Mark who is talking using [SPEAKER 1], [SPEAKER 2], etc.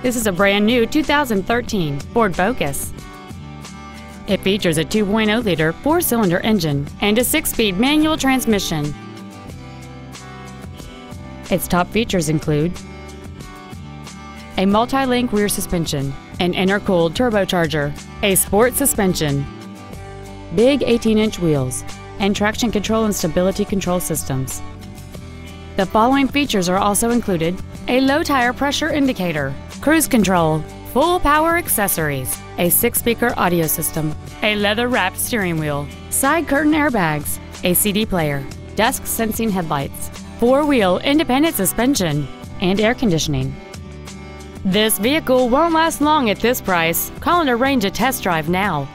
[SPEAKER 1] This is a brand new 2013 Ford Focus. It features a 2.0-liter four-cylinder engine and a six-speed manual transmission. Its top features include a multi-link rear suspension, an intercooled turbocharger, a sport suspension, big 18-inch wheels, and traction control and stability control systems. The following features are also included a low tire pressure indicator, cruise control, full power accessories, a six speaker audio system, a leather wrapped steering wheel, side curtain airbags, a CD player, dusk sensing headlights, four wheel independent suspension, and air conditioning. This vehicle won't last long at this price. Call and arrange a test drive now.